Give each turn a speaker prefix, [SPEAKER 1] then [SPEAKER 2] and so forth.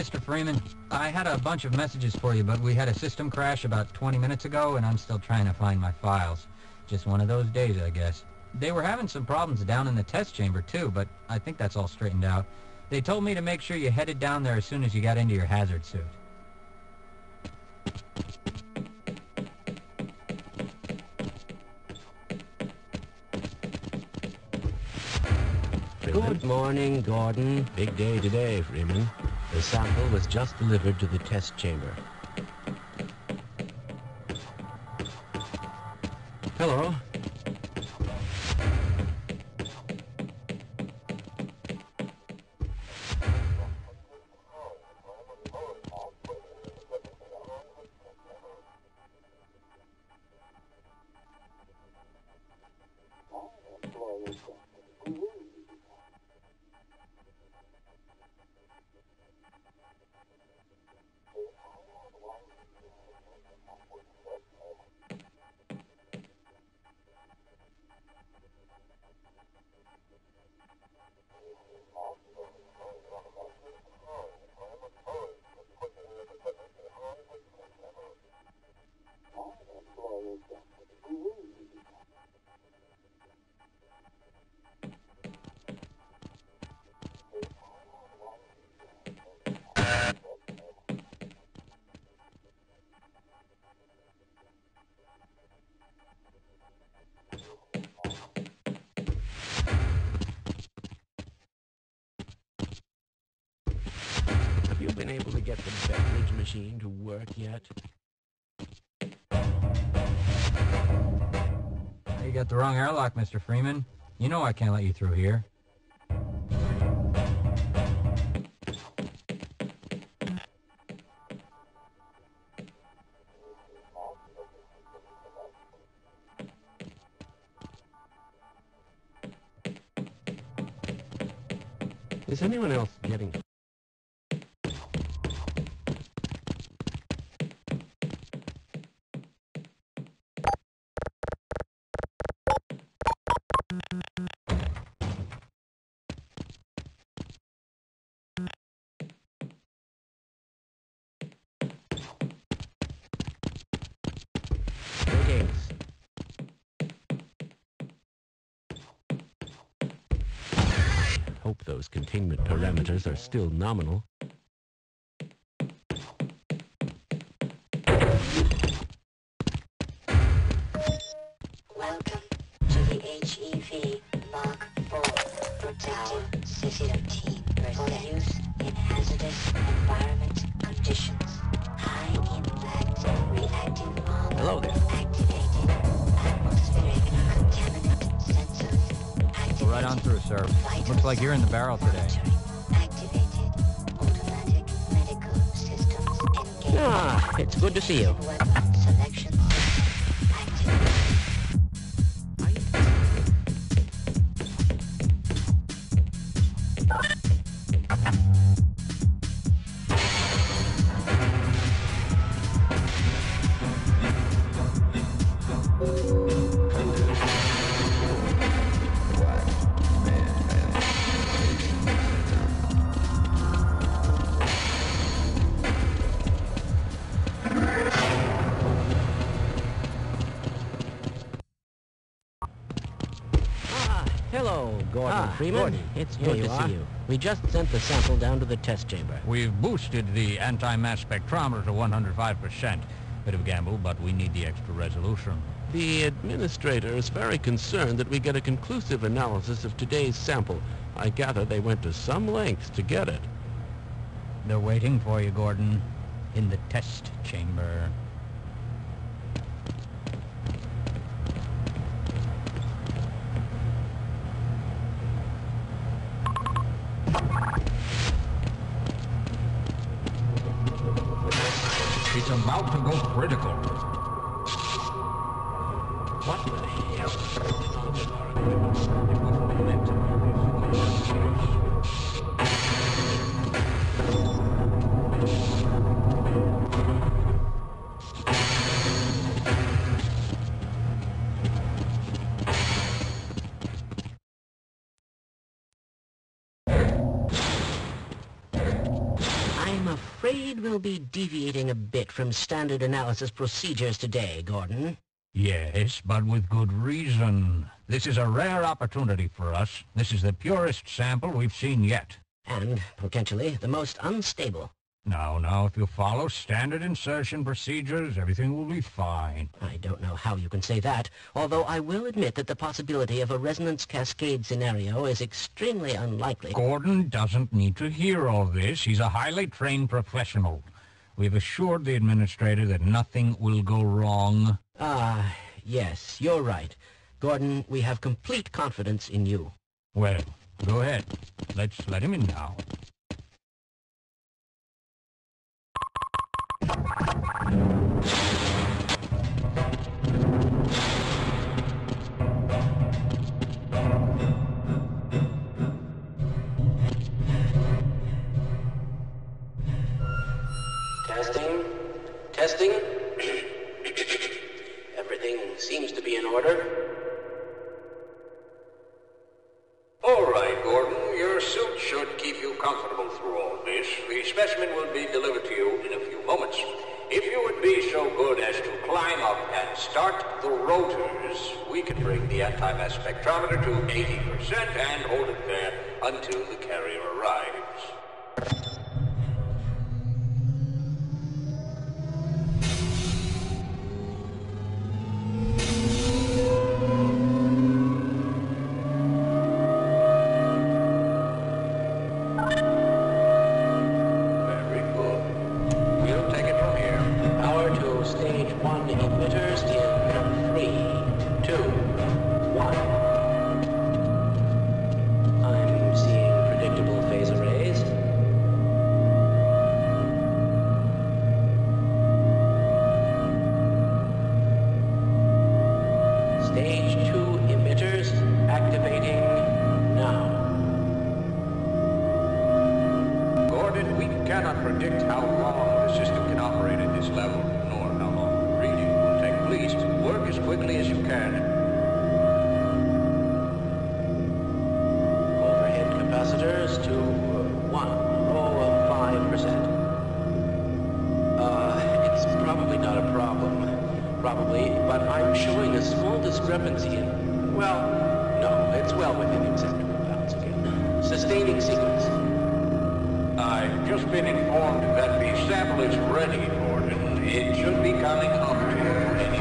[SPEAKER 1] Mr. Freeman. I had a bunch of messages for you, but we had a system crash about 20 minutes ago, and I'm still trying to find my files. Just one of those days, I guess. They were having some problems down in the test chamber, too, but I think that's all straightened out. They told me to make sure you headed down there as soon as you got into your hazard suit.
[SPEAKER 2] Good morning, Gordon.
[SPEAKER 3] Big day today, Freeman.
[SPEAKER 2] The sample was just delivered to the test chamber.
[SPEAKER 3] Hello. Get the beverage machine to work yet?
[SPEAKER 1] You got the wrong airlock, Mr. Freeman. You know I can't let you through here.
[SPEAKER 3] Is anyone else getting... Hope those containment parameters are still nominal.
[SPEAKER 1] Looks like you're in the barrel today.
[SPEAKER 4] Activated. Automatic medical systems engaged.
[SPEAKER 2] Ah, it's good to see you. Hello, Gordon
[SPEAKER 5] Ah,
[SPEAKER 2] Freeman.
[SPEAKER 5] Gordon.
[SPEAKER 2] It's
[SPEAKER 5] Here
[SPEAKER 2] good to
[SPEAKER 5] are.
[SPEAKER 2] see you. We just sent the sample down to the test chamber.
[SPEAKER 1] We've boosted the anti-mass spectrometer to 105%. Bit of a gamble, but we need the extra resolution.
[SPEAKER 3] The administrator is very concerned that we get a conclusive analysis of today's sample. I gather they went to some lengths to get it.
[SPEAKER 1] They're waiting for you, Gordon, in the test chamber. It's about to go critical.
[SPEAKER 3] What the hell?
[SPEAKER 2] Afraid we'll be deviating a bit from standard analysis procedures today, Gordon.
[SPEAKER 5] Yes, but with good reason. This is a rare opportunity for us. This is the purest sample we've seen yet.
[SPEAKER 2] And, potentially, the most unstable.
[SPEAKER 5] Now, now, if you follow standard insertion procedures, everything will be fine.
[SPEAKER 2] I don't know how you can say that, although I will admit that the possibility of a resonance cascade scenario is extremely unlikely.
[SPEAKER 5] Gordon doesn't need to hear all this. He's a highly trained professional. We've assured the administrator that nothing will go wrong.
[SPEAKER 2] Ah, yes, you're right. Gordon, we have complete confidence in you.
[SPEAKER 5] Well, go ahead. Let's let him in now.
[SPEAKER 2] Testing. Testing. Everything seems to be in order.
[SPEAKER 5] All right, Gordon. Your suit should keep you comfortable through all this. The specimen will be delivered to you in a few moments. If you would be so good as to climb up and start the rotors, we can bring the anti-mass spectrometer to 80% and hold it there until the carrier arrives. Quickly can.
[SPEAKER 2] Overhead capacitors to uh, one, oh, uh, five percent. Uh, it's probably not a problem. Probably, but I'm showing a small discrepancy in, well, no, it's well within acceptable bounds again. Sustaining sequence.
[SPEAKER 5] I've just been informed that the sample is ready, Gordon. It should be coming up to you.